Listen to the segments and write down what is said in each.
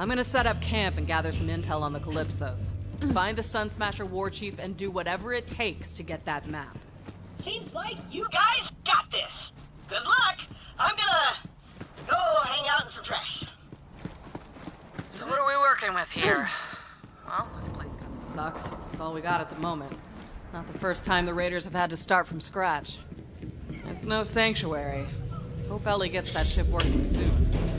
I'm gonna set up camp and gather some intel on the Calypsos. Mm. Find the Sun Smasher war chief and do whatever it takes to get that map. Seems like you guys got this. Good luck. I'm gonna go hang out in some trash. So what are we working with here? Well, this place kinda sucks. That's all we got at the moment. Not the first time the Raiders have had to start from scratch. It's no sanctuary. Hope Ellie gets that ship working soon.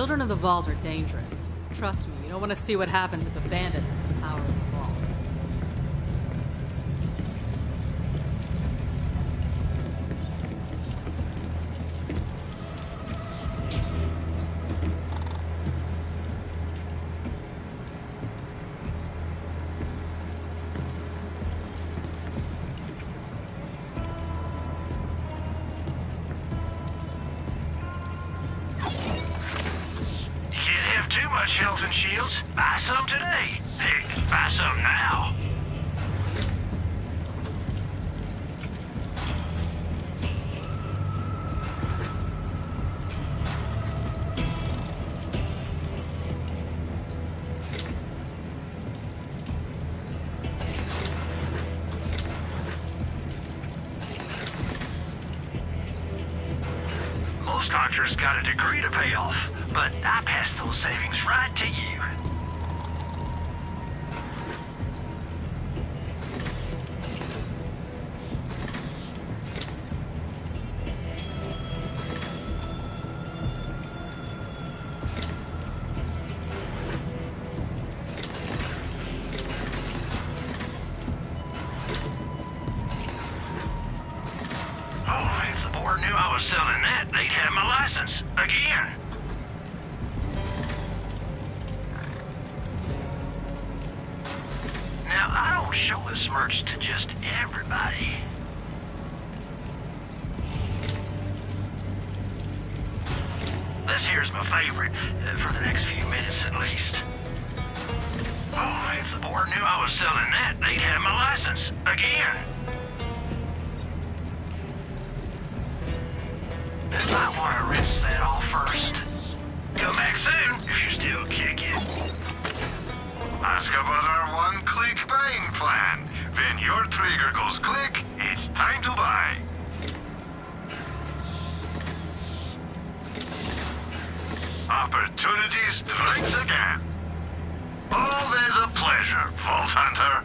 Children of the Vault are dangerous. Trust me, you don't want to see what happens if a bandit Most hunters got a degree to pay off, but I pass those savings right to you. Opportunity strikes again. Always a pleasure, Vault Hunter.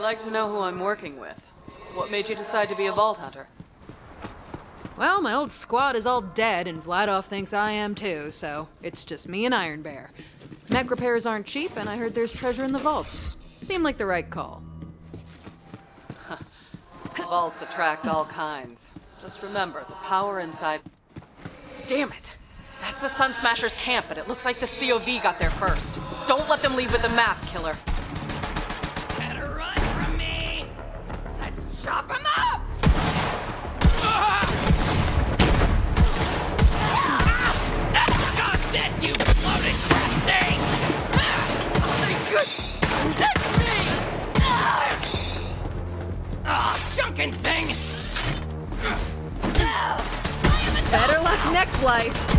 I'd like to know who I'm working with. What made you decide to be a Vault Hunter? Well, my old squad is all dead, and Vladov thinks I am too, so it's just me and Iron Bear. Mech repairs aren't cheap, and I heard there's treasure in the vaults. Seemed like the right call. Vaults attract all kinds. Just remember, the power inside. Damn it! That's the Sun Smashers camp, but it looks like the COV got there first. Don't let them leave with the map, killer. Life.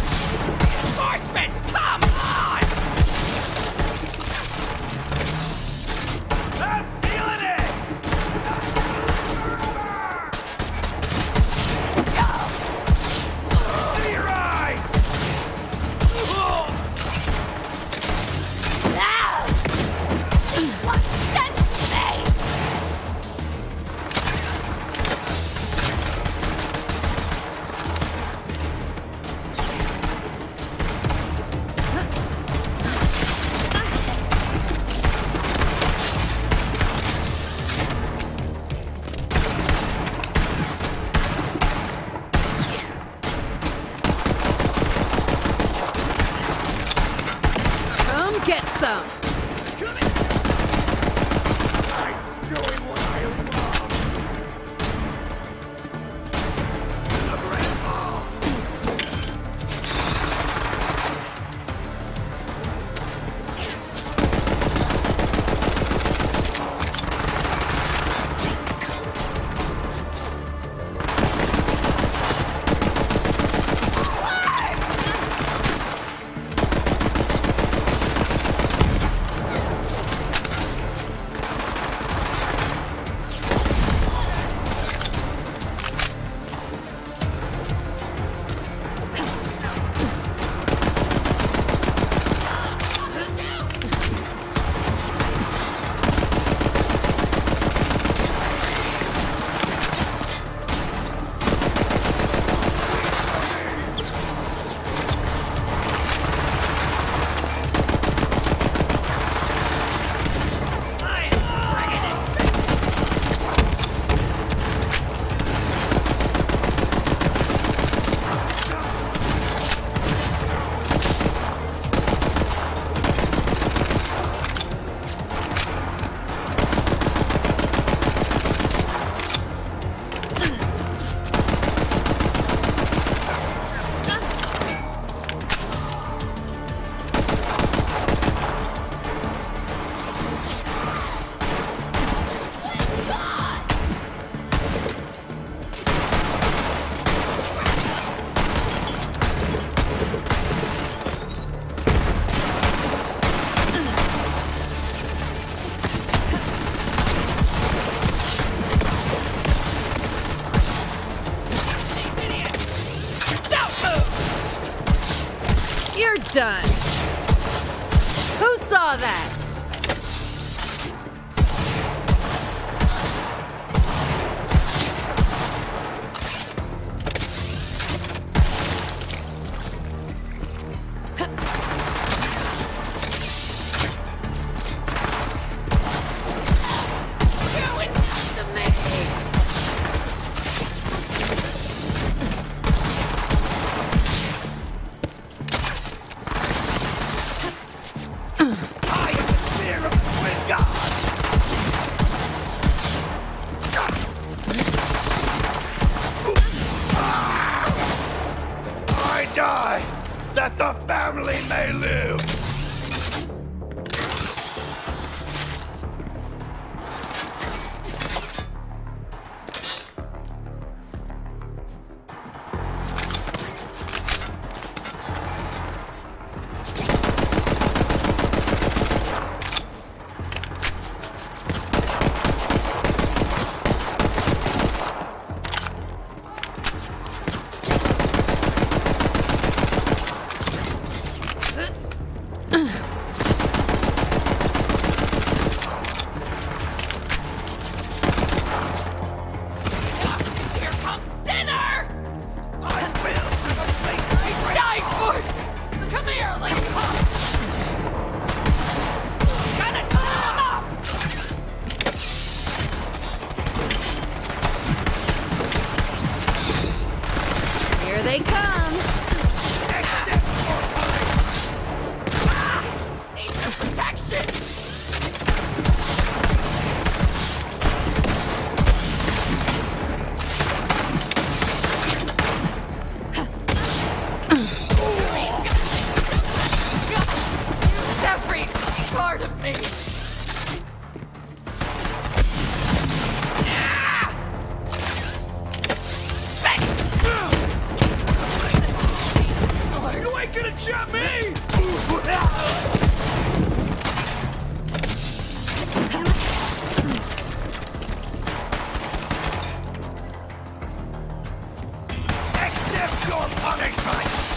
Take flight!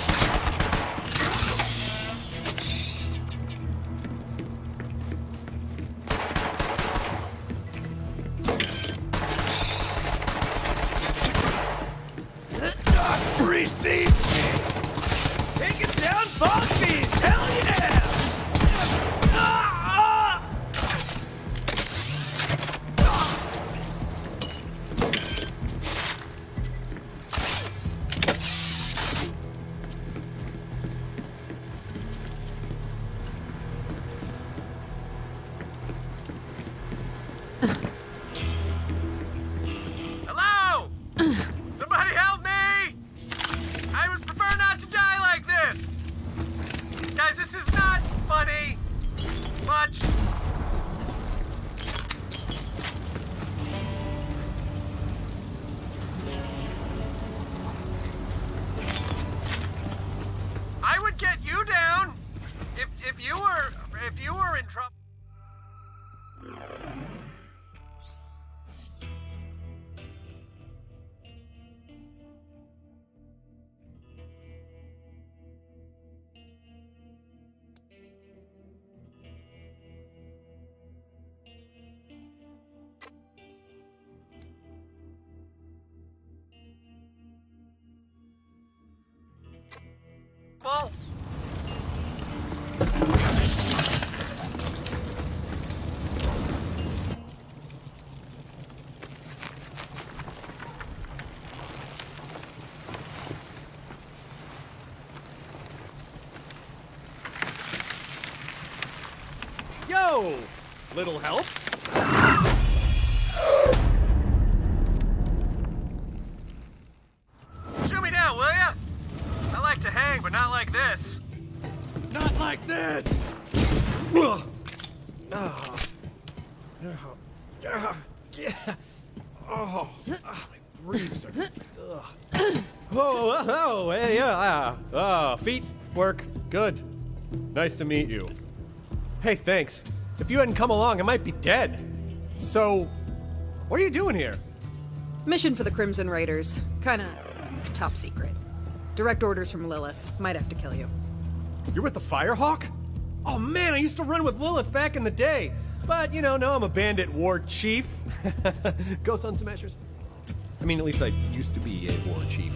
Well, Yo! Little help? Good. Nice to meet you. Hey, thanks. If you hadn't come along, I might be dead. So, what are you doing here? Mission for the Crimson Raiders. Kinda top secret. Direct orders from Lilith. Might have to kill you. You're with the Firehawk? Oh man, I used to run with Lilith back in the day. But, you know, now I'm a bandit war chief. Go Sun Smashers. I mean, at least I used to be a war chief.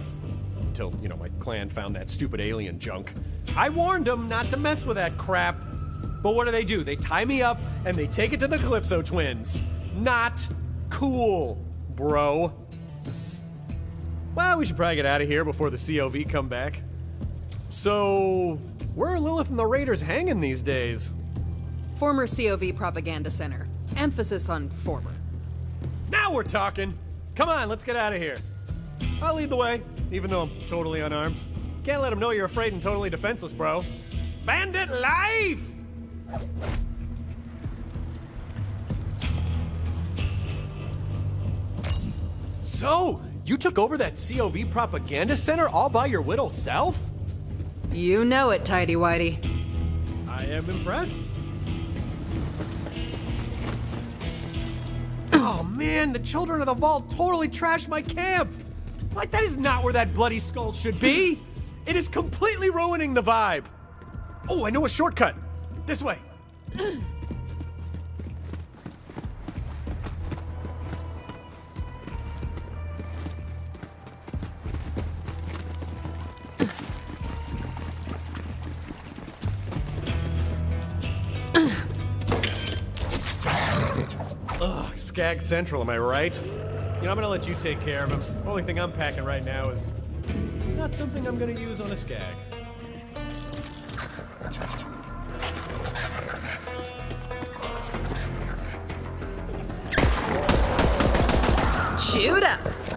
Until, you know, my clan found that stupid alien junk. I warned them not to mess with that crap. But what do they do? They tie me up and they take it to the Calypso twins. Not cool, bro. Well, we should probably get out of here before the COV come back. So, where are Lilith and the Raiders hanging these days? Former COV Propaganda Center. Emphasis on former. Now we're talking! Come on, let's get out of here. I'll lead the way, even though I'm totally unarmed. Can't let them know you're afraid and totally defenseless, bro. Bandit life! So, you took over that COV propaganda center all by your little self? You know it, Tidy Whitey. I am impressed. oh man, the children of the vault totally trashed my camp! Like, that is not where that bloody skull should be! It is completely ruining the vibe! Oh, I know a shortcut! This way! Skag Central, am I right? You know, I'm gonna let you take care of him. Only thing I'm packing right now is not something I'm gonna use on a Skag. Shoot up!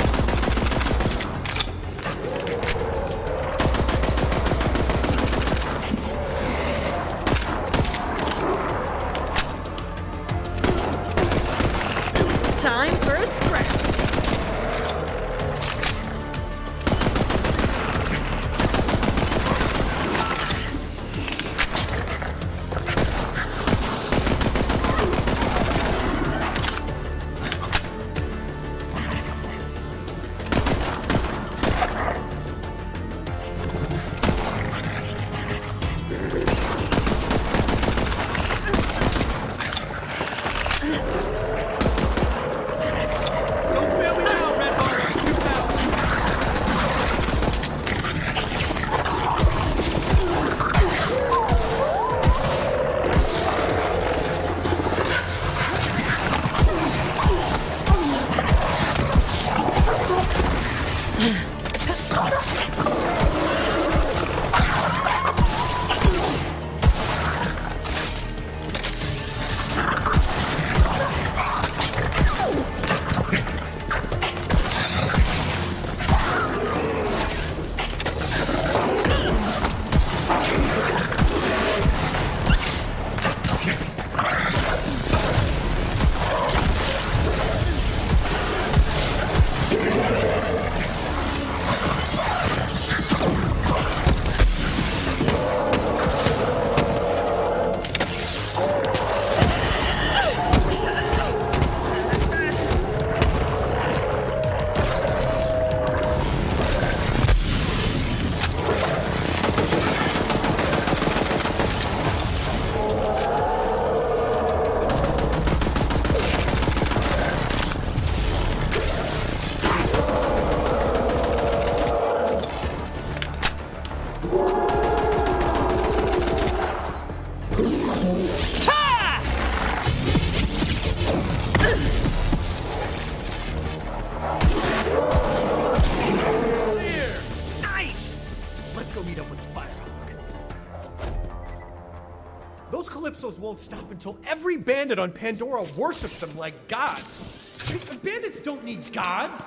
Every bandit on Pandora worships them like gods. Bandits don't need gods.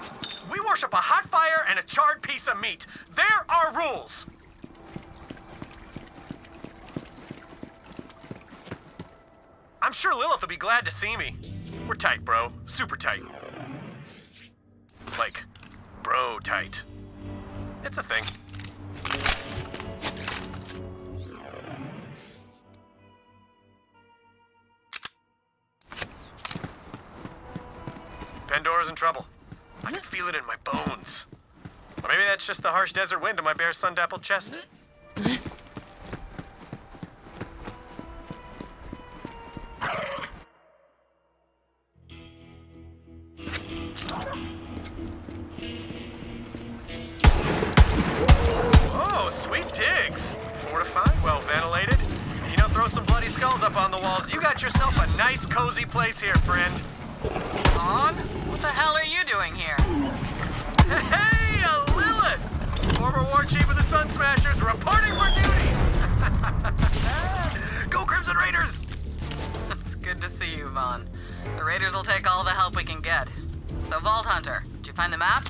We worship a hot fire and a charred piece of meat. There are rules. I'm sure Lilith will be glad to see me. We're tight, bro. Super tight. Wind in my bare sun-dappled chest. Oh, sweet digs. Fortified, well ventilated. You know, throw some bloody skulls up on the walls. You got yourself a nice, cozy place here, friend. On? What the hell are you doing here? Former war chief of the Sun Smashers reporting for duty! Go Crimson Raiders! It's good to see you, Vaughn. The Raiders will take all the help we can get. So, Vault Hunter, did you find the map?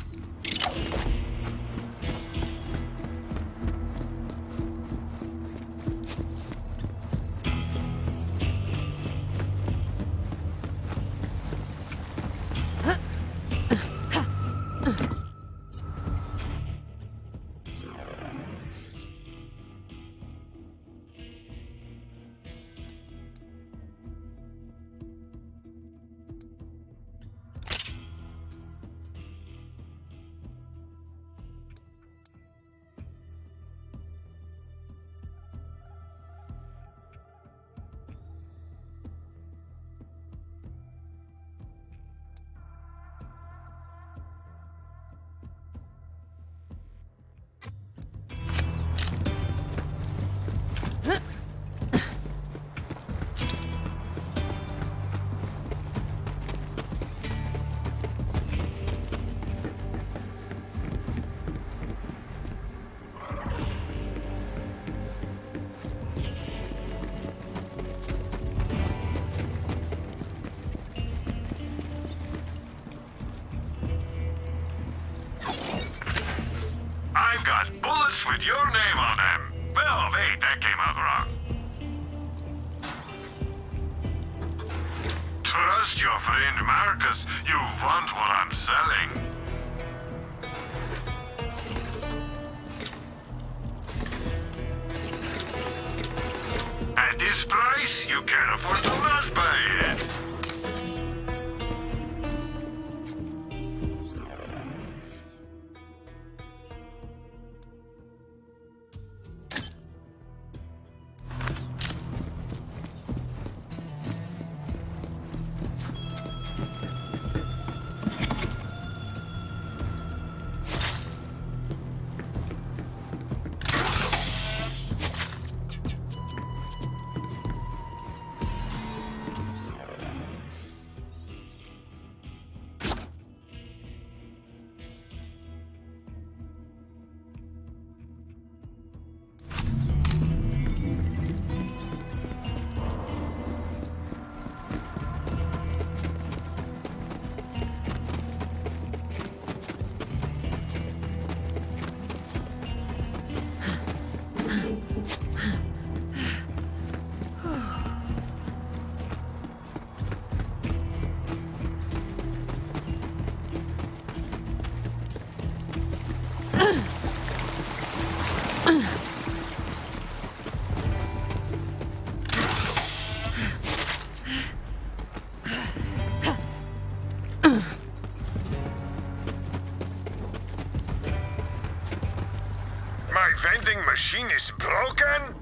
Machine is broken?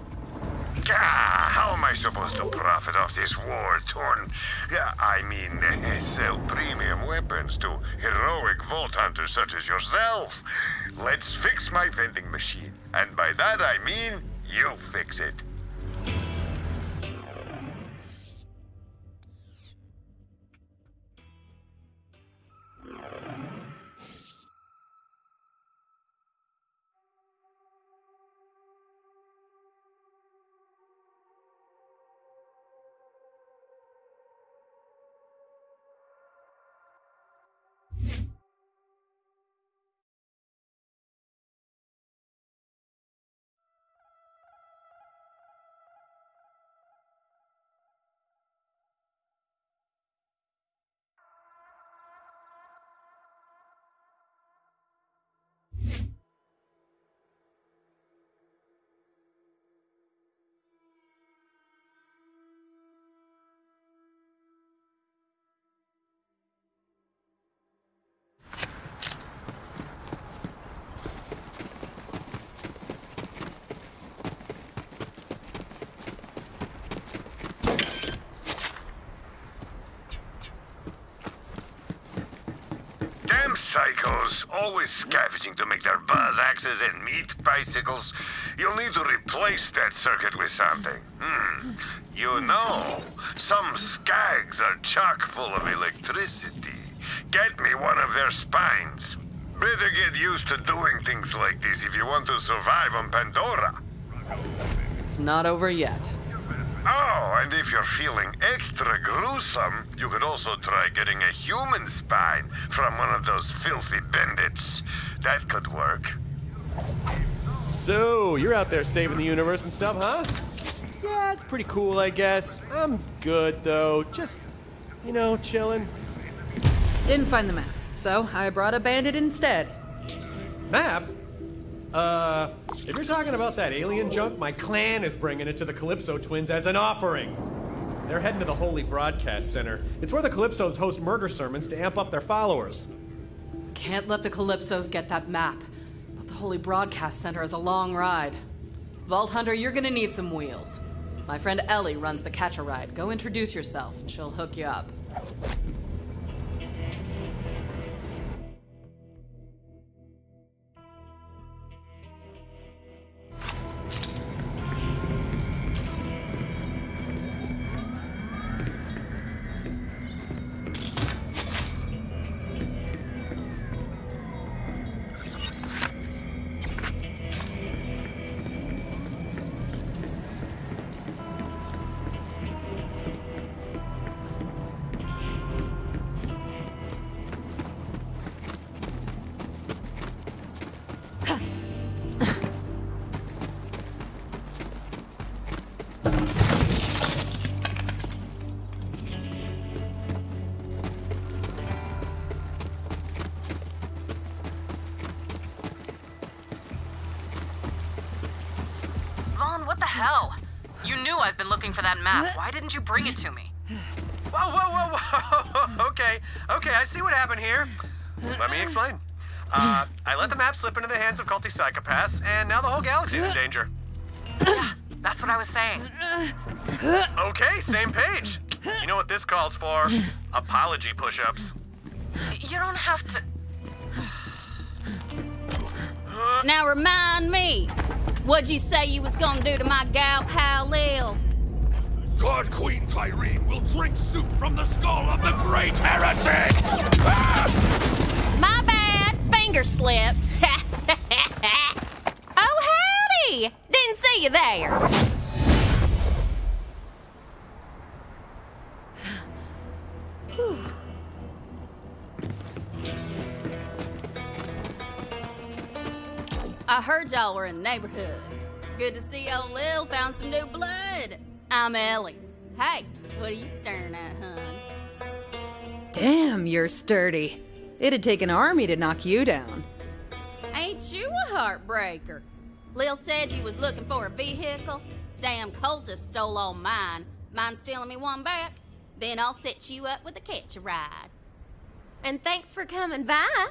Ah, how am I supposed to profit off this war-torn... Yeah, I mean, eh, sell premium weapons to heroic vault hunters such as yourself? Let's fix my vending machine. And by that I mean, you fix it. Psychos, always scavenging to make their buzz axes and meat bicycles. You'll need to replace that circuit with something. Hmm. You know, some skags are chock full of electricity. Get me one of their spines. Better get used to doing things like this if you want to survive on Pandora. It's not over yet. Oh, and if you're feeling extra gruesome, you could also try getting a human spine from one of those filthy bandits. That could work. So, you're out there saving the universe and stuff, huh? Yeah, it's pretty cool, I guess. I'm good, though. Just, you know, chilling. Didn't find the map, so I brought a bandit instead. Map? Uh, if you're talking about that alien junk, my clan is bringing it to the Calypso twins as an offering. They're heading to the Holy Broadcast Center. It's where the Calypsos host murder sermons to amp up their followers. Can't let the Calypsos get that map. But the Holy Broadcast Center is a long ride. Vault Hunter, you're gonna need some wheels. My friend Ellie runs the catch a ride. Go introduce yourself, and she'll hook you up. Didn't you bring it to me? Whoa, whoa, whoa, whoa. okay, okay, I see what happened here. Let me explain. Uh, I let the map slip into the hands of culty psychopaths, and now the whole galaxy's in danger. Yeah, that's what I was saying. Okay, same page. You know what this calls for? Apology push ups. You don't have to. Now remind me, what'd you say you was gonna do to my gal pal Lil? God Queen Tyreen will drink soup from the skull of the great heretic! Ah! My bad, finger slipped. oh, howdy! Didn't see you there. I heard y'all were in the neighborhood. Good to see old Lil found some new blood. I'm Ellie. Hey, what are you staring at, hun? Damn, you're sturdy. It'd take an army to knock you down. Ain't you a heartbreaker? Lil said you was looking for a vehicle. Damn cultist stole all mine. Mind stealing me one back? Then I'll set you up with a catch a ride. And thanks for coming by.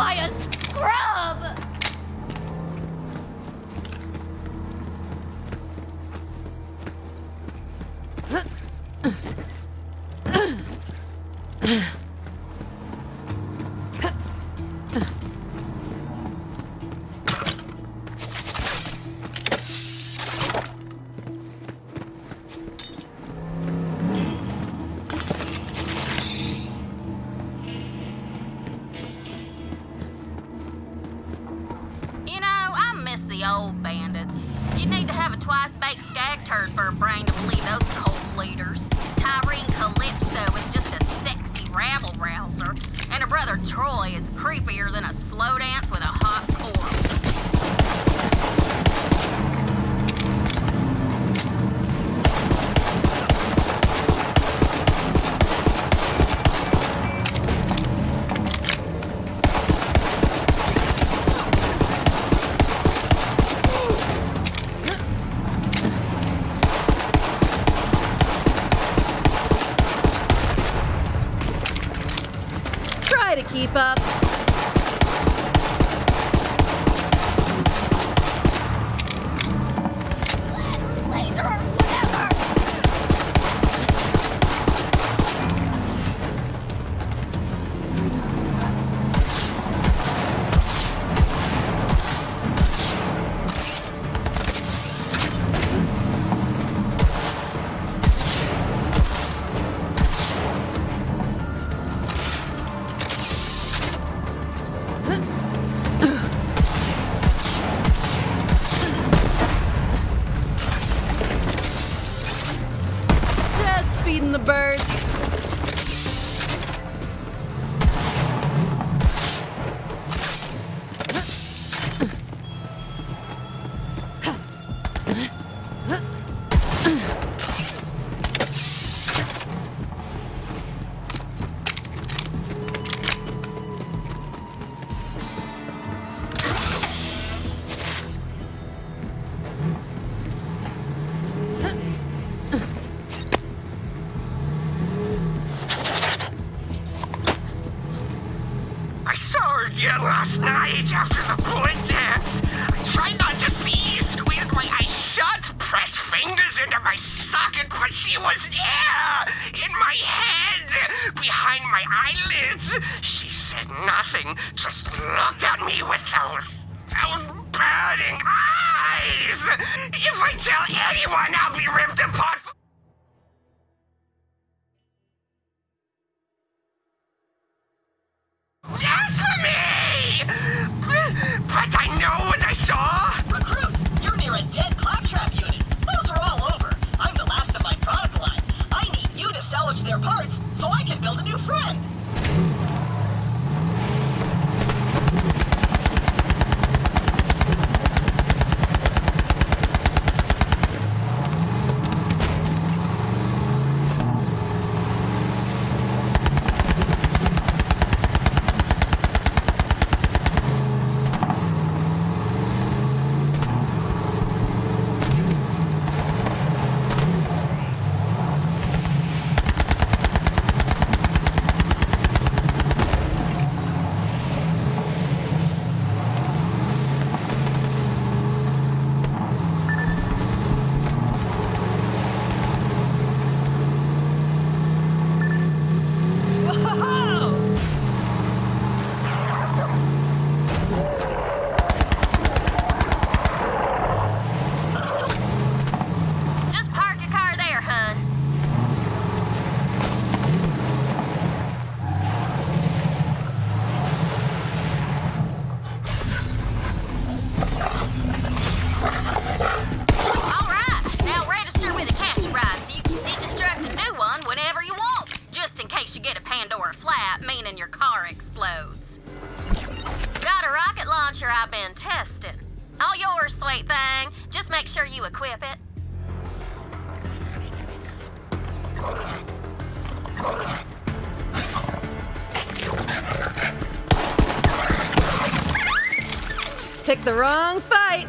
by All yours, sweet thing. Just make sure you equip it. Pick the wrong fight.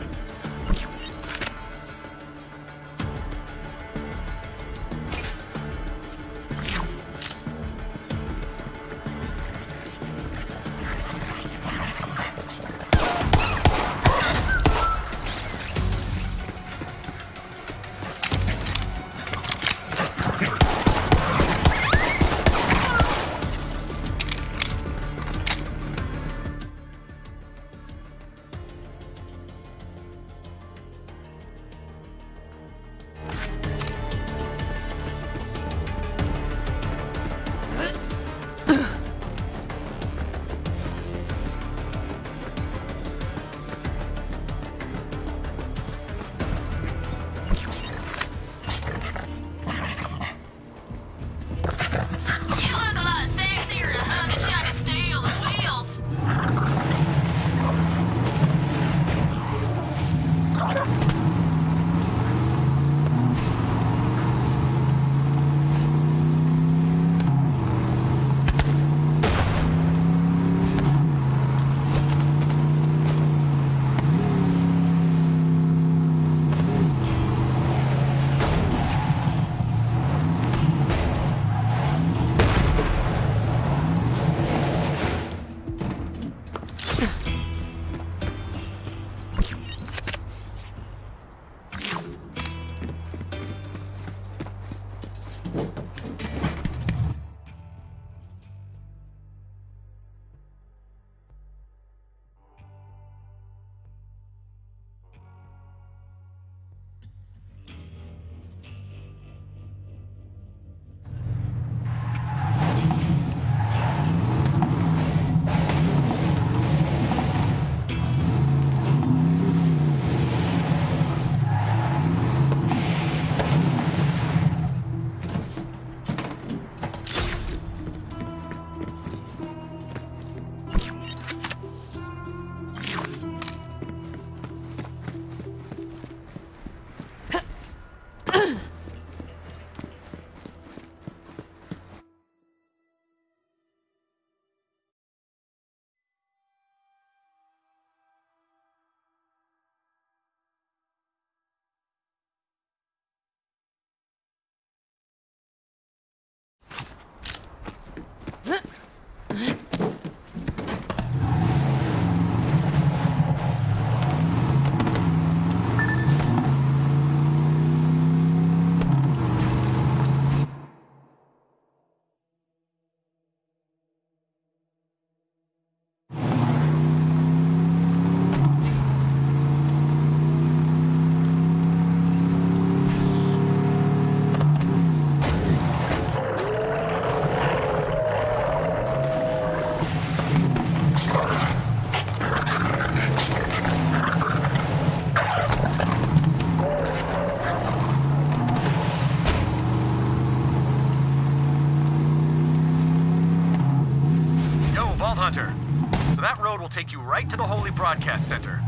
Take you right to the Holy Broadcast Center.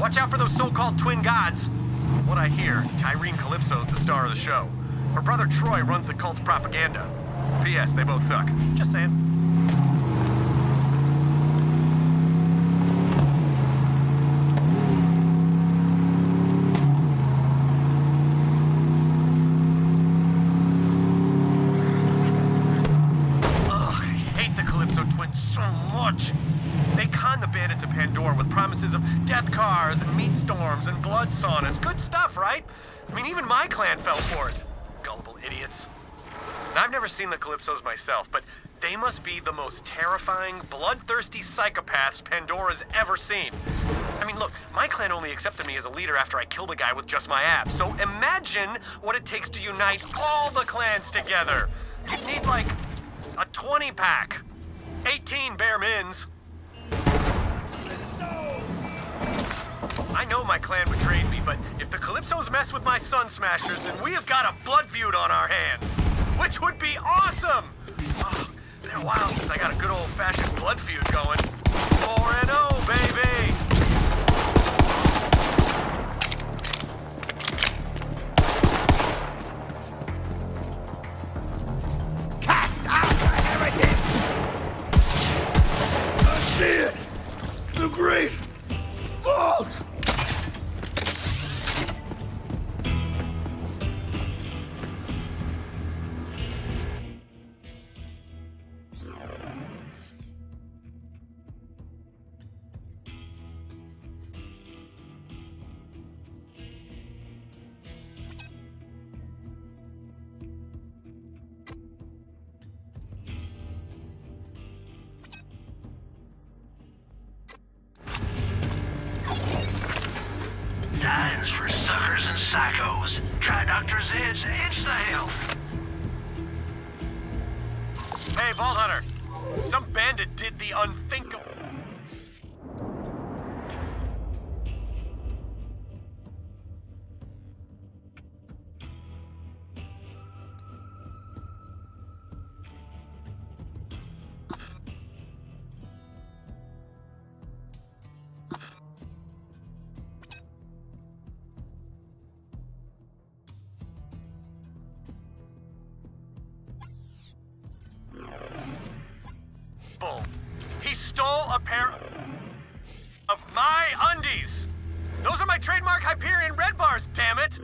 Watch out for those so-called twin gods. From what I hear, Tyreen Calypso's the star of the show. Her brother Troy runs the cult's propaganda. P.S. They both suck. Just saying. My clan fell for it. Gullible idiots. I've never seen the Calypsos myself, but they must be the most terrifying, bloodthirsty psychopaths Pandora's ever seen. I mean, look, my clan only accepted me as a leader after I killed a guy with just my abs. So imagine what it takes to unite all the clans together. You'd need like a 20 pack. 18 bare mins. I know my clan betrayed me, but if the Calypsos mess with my Sun Smashers, then we have got a blood feud on our hands. Which would be awesome! Oh, been a while since I got a good old-fashioned blood feud going. 4 and 0, baby! Stole a pair of my undies. Those are my trademark Hyperion red bars, damn it!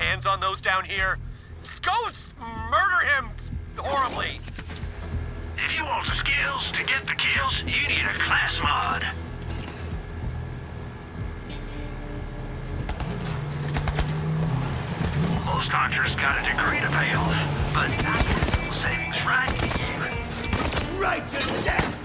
Hands on those down here? Go murder him horribly. If you want the skills to get the kills, you need a class mod. Most hunters got a degree to pay off, but savings right Right to death!